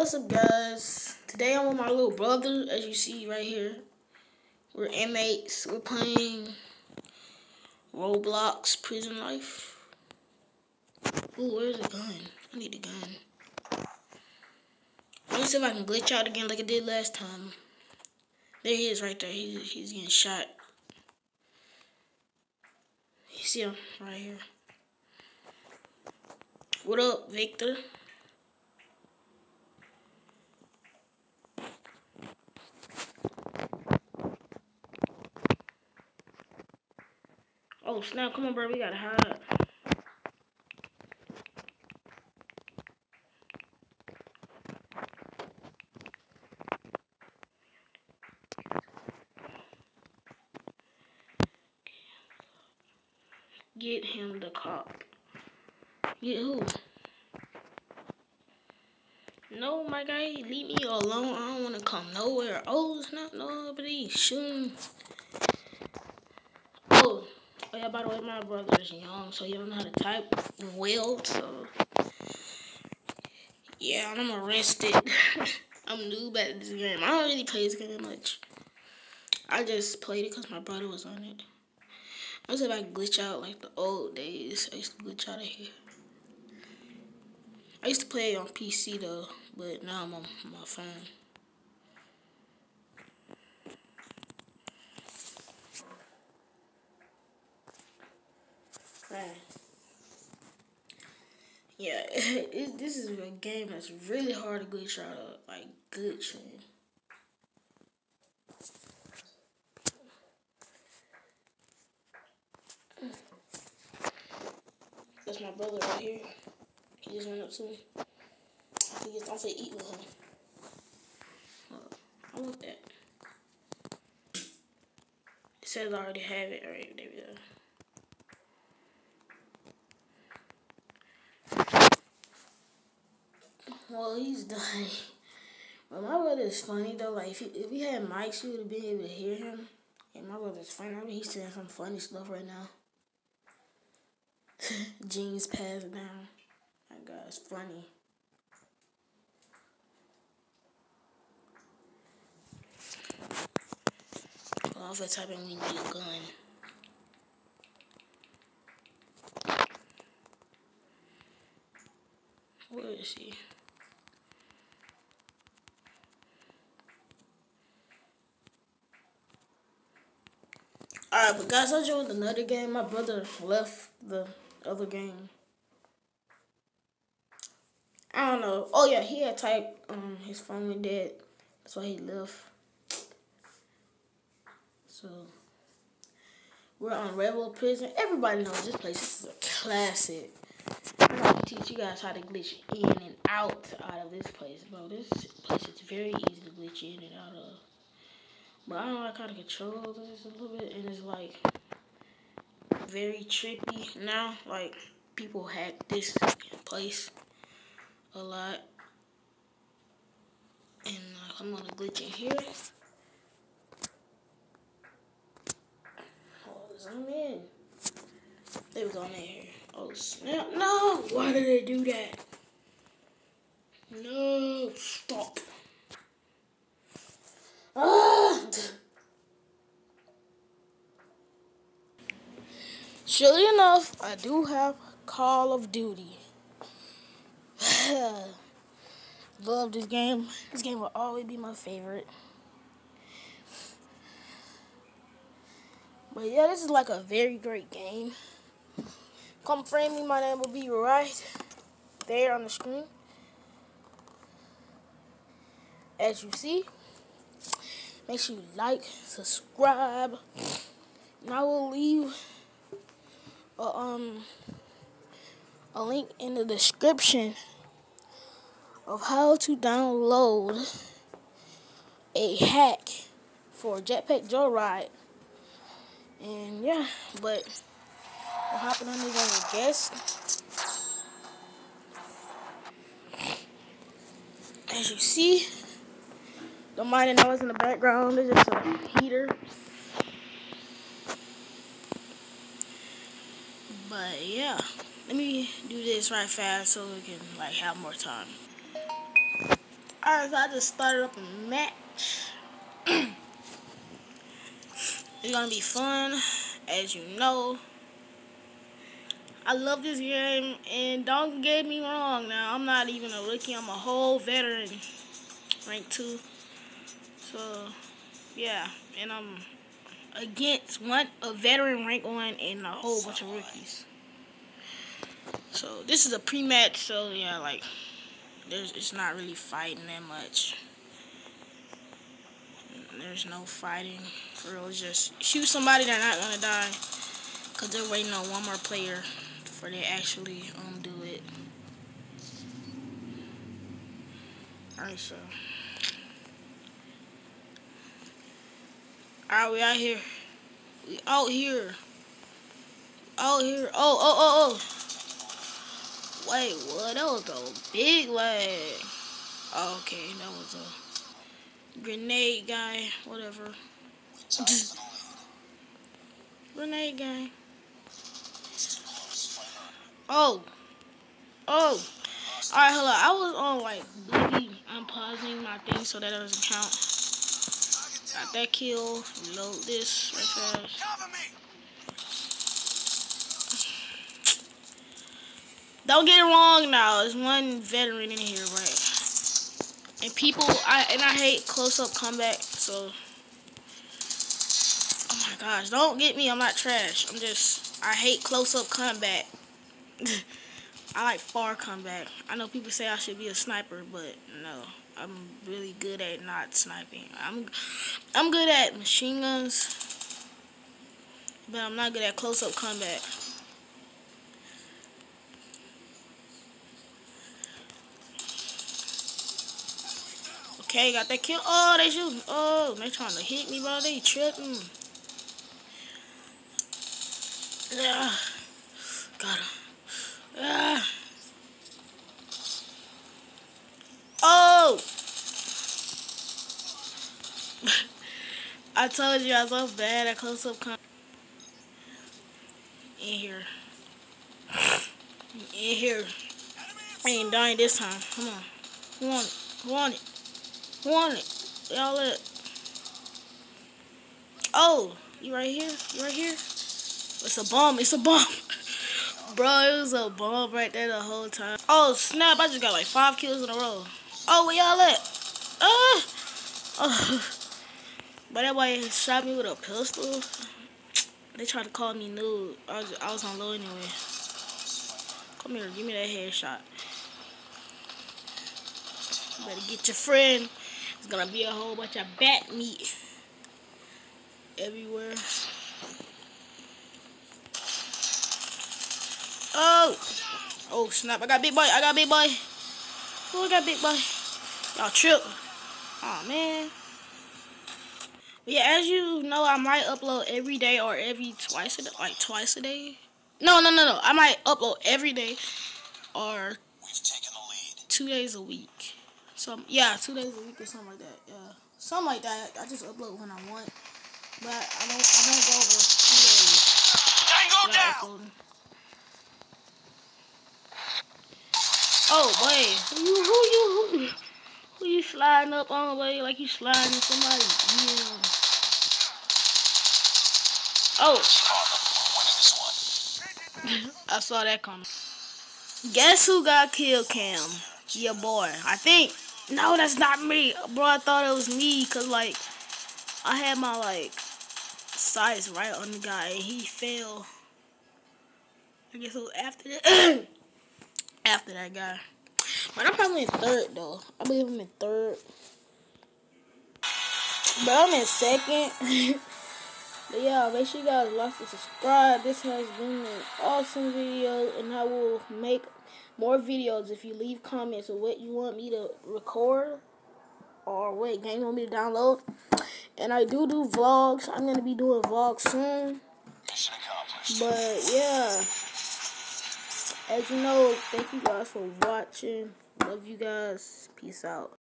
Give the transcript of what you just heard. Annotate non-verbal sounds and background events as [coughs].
what's up, guys? Today I'm with my little brother, as you see right here. We're inmates. We're playing Roblox Prison Life. Ooh, where's the gun? I need a gun. Let me see if I can glitch out again like I did last time. There he is right there. He's, he's getting shot. You see him right here. What up, Victor? Oh snap, come on bro, we gotta hide. Get him the cop. Get who? No, my guy, leave me alone. I don't want to come nowhere. Oh, it's not nobody shooting. Yeah, by the way, my brother is young, so he don't know how to type well, so. Yeah, I'm arrested. [laughs] I'm noob at this game. I don't really play this game much. I just played it because my brother was on it. I was if I glitch out like the old days. I used to glitch out of here. I used to play on PC though, but now I'm on my phone. Yeah, [laughs] it, this is a game that's really hard to glitch out of, like glitching. That's my brother right here. He just went up to me. He just also eat with him. I want that. It says I already have it. Alright, there we go. Well, he's [laughs] dying. But my brother is funny though. Like if he, he had mics, you would have been able to hear him. And my brother's funny. I mean, he's saying some funny stuff right now. [laughs] Jeans passed down. My God, it's funny. Well, for typing, we need a gun. Where is he? Alright, but guys, I joined another game. My brother left the other game. I don't know. Oh yeah, he had typed um his phone went dead. That's why he left. So we're on Rebel Prison. Everybody knows this place. Is a classic. I'm gonna teach you guys how to glitch in and out out of this place, bro. This place is very easy to glitch in and out of. But I don't know how to control this a little bit, and it's like very trippy now. Like people hack this place a lot, and uh, I'm gonna glitch in here. Oh, zoom in. There we go in here. Oh snap! No! Why did they do that? Surely enough, I do have Call of Duty. [sighs] Love this game. This game will always be my favorite. But yeah, this is like a very great game. Come frame me, my name will be right there on the screen. As you see. Make sure you like, subscribe, and I will leave a, um, a link in the description of how to download a hack for Jetpack Joyride. And yeah, but hopping on this other guest. As you see, don't mind the noise in the background. There's just a heater. But yeah, let me do this right fast so we can like have more time. Alright, so I just started up a match. [clears throat] it's gonna be fun, as you know. I love this game, and don't get me wrong now, I'm not even a rookie, I'm a whole veteran, rank 2. So, yeah, and I'm against one a veteran rank 1 and a whole bunch of rookies. So, this is a pre-match, so yeah, like, there's it's not really fighting that much. There's no fighting. For real, it's just shoot somebody, they're not gonna die. Cause they're waiting on one more player before they actually um do it. Alright, so. Alright, we out here. We out here. Out here. Oh, oh, oh, oh. Wait, what? That was a big leg. Oh, okay, that was a grenade guy. Whatever. [laughs] grenade guy. Oh. Oh. Alright, hello. I was on like I'm pausing my thing so that doesn't count. Got that kill. Reload this right fast. Don't get it wrong now. There's one veteran in here, right? And people, I and I hate close-up combat, so... Oh my gosh, don't get me, I'm not trash. I'm just, I hate close-up combat. [laughs] I like far combat. I know people say I should be a sniper, but no. I'm really good at not sniping. I'm I'm good at machine guns, but I'm not good at close-up combat. Okay, got that kill. Oh, they shooting. Oh, they trying to hit me, bro. They tripping. Yeah. Got him. Yeah. Oh! [laughs] I told you I was so bad at close-up con In here. In here. I ain't dying this time. Come on. Want it? Want it? Want it? Y'all it. Oh, you right here? You right here? It's a bomb. It's a bomb. [laughs] Bro, it was a bomb right there the whole time. Oh, snap. I just got like five kills in a row. Oh, where y'all at? Uh, oh. But that boy shot me with a pistol. They tried to call me nude. I was, I was on low anyway. Come here. Give me that headshot. Better get your friend. It's gonna be a whole bunch of bat meat everywhere. Oh! Oh, snap. I got big boy. I got big boy. Oh, I got big boy. Y'all trip. Oh, man. Yeah, as you know, I might upload every day or every twice a day. Like, twice a day. No, no, no, no. I might upload every day or two days a week. Some yeah, two days a week or something like that. Yeah, something like that. I just upload when I want, but I don't. I don't go over two days. Tango down. Uploading. Oh wait, who you who you who, who you sliding up on the way like you sliding somebody? Yeah. Oh. [laughs] I saw that coming. Guess who got killed, Cam? Your boy. I think no, that's not me. Bro, I thought it was me because, like, I had my, like, sights right on the guy and he fell. I guess it was after that. [coughs] after that guy. But I'm probably in third, though. I believe I'm in third. But I'm in second. [laughs] but yeah, make sure you guys like and subscribe. This has been an awesome video, and I will make more videos if you leave comments of what you want me to record or what game you want me to download. And I do do vlogs. I'm going to be doing vlogs soon. But yeah. As you know, thank you guys for watching. Love you guys. Peace out.